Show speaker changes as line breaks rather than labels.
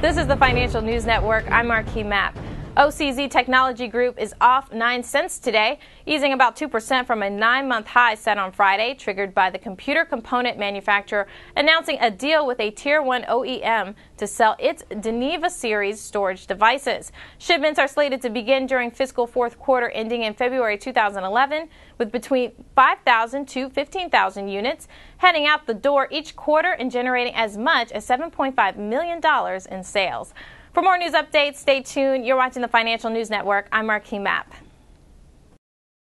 This is the Financial News Network. I'm Marquis Mapp. OCZ Technology Group is off 9 cents today, easing about 2% from a nine month high set on Friday, triggered by the computer component manufacturer announcing a deal with a Tier 1 OEM to sell its Deneva series storage devices. Shipments are slated to begin during fiscal fourth quarter ending in February 2011, with between 5,000 to 15,000 units heading out the door each quarter and generating as much as $7.5 million in sales. For more news updates, stay tuned. You're watching the Financial News Network. I'm Marquis Mapp.